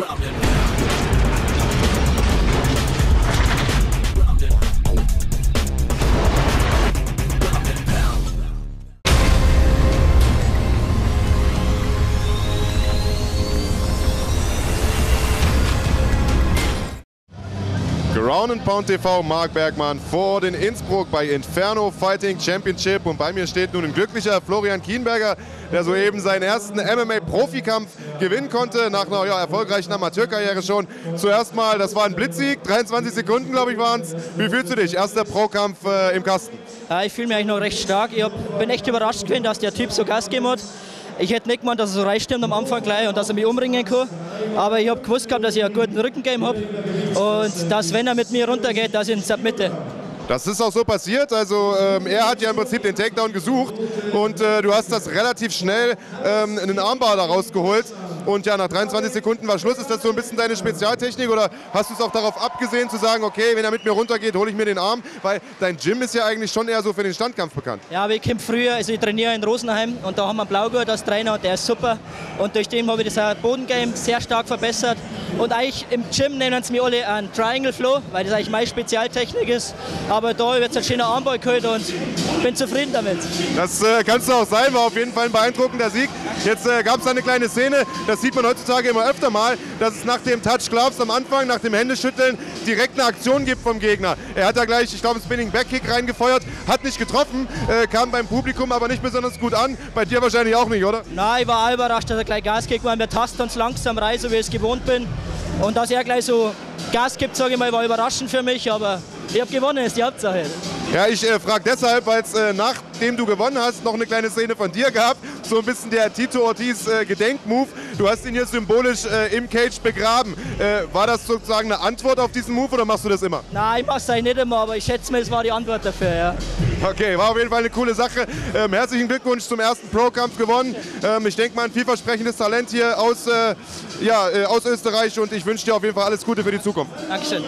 problem. And Pound TV, Marc Bergmann vor den Innsbruck bei Inferno Fighting Championship und bei mir steht nun ein glücklicher Florian Kienberger, der soeben seinen ersten MMA-Profikampf gewinnen konnte, nach einer ja, erfolgreichen Amateurkarriere schon. Zuerst mal, das war ein Blitzsieg, 23 Sekunden glaube ich waren es. Wie fühlst du dich? Erster Pro-Kampf äh, im Kasten. Ja, ich fühle mich eigentlich noch recht stark. Ich hab, bin echt überrascht gewesen, dass der Typ so Gas gegeben hat. Ich hätte nicht gemeint, dass er so reinstimmt am Anfang gleich und dass er mich umringen kann. Aber ich habe gewusst gehabt, dass ich einen guten Rückengame habe und dass, wenn er mit mir runtergeht, dass ich ihn submitte. Das ist auch so passiert. Also ähm, er hat ja im Prinzip den Takedown gesucht und äh, du hast das relativ schnell ähm, einen Armbar da rausgeholt. Und ja, nach 23 Sekunden war Schluss. Ist das so ein bisschen deine Spezialtechnik oder hast du es auch darauf abgesehen zu sagen, okay, wenn er mit mir runtergeht, hole ich mir den Arm? Weil dein Gym ist ja eigentlich schon eher so für den Standkampf bekannt. Ja, aber ich kämpfe früher, also ich trainiere in Rosenheim und da haben wir einen Blaugurt als Trainer und der ist super. Und durch den habe ich das Bodengame sehr stark verbessert. Und eigentlich im Gym nennen sie mich alle einen Triangle Flow, weil das eigentlich meine Spezialtechnik ist. Aber da wird es ein schöner Armball geholt und bin zufrieden damit. Das äh, kannst du auch sein, war auf jeden Fall ein beeindruckender Sieg. Jetzt äh, gab es eine kleine Szene, das sieht man heutzutage immer öfter mal, dass es nach dem Touch Gloves am Anfang, nach dem Händeschütteln, direkt eine Aktion gibt vom Gegner. Er hat da gleich, ich glaube, einen Spinning Backkick reingefeuert, hat nicht getroffen, äh, kam beim Publikum aber nicht besonders gut an. Bei dir wahrscheinlich auch nicht, oder? Nein, ich war überrascht, dass er gleich Gas gibt, weil wir tasten uns langsam rein, so wie ich es gewohnt bin. Und dass er gleich so Gas gibt, sage ich mal, war überraschend für mich, aber ich habe gewonnen, ist die Hauptsache. Ja, ich äh, frage deshalb, weil es äh, nachdem du gewonnen hast, noch eine kleine Szene von dir gab. So ein bisschen der Tito Ortiz äh, Gedenkmove. Du hast ihn hier symbolisch äh, im Cage begraben. Äh, war das sozusagen eine Antwort auf diesen Move oder machst du das immer? Nein, ich mache es eigentlich nicht immer, aber ich schätze mir, es war die Antwort dafür, ja. Okay, war auf jeden Fall eine coole Sache. Ähm, herzlichen Glückwunsch zum ersten Pro-Kampf gewonnen. Ähm, ich denke mal, ein vielversprechendes Talent hier aus, äh, ja, aus Österreich und ich wünsche dir auf jeden Fall alles Gute für die Zukunft. Dankeschön.